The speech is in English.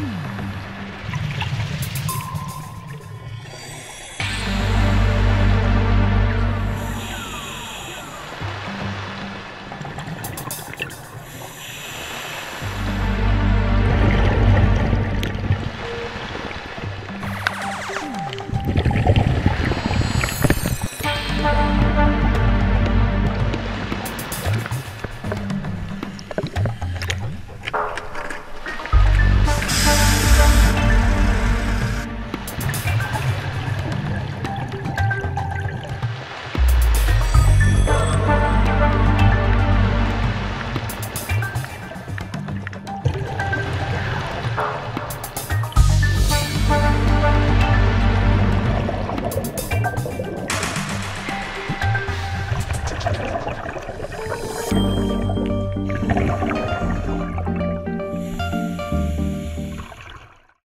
Hmm.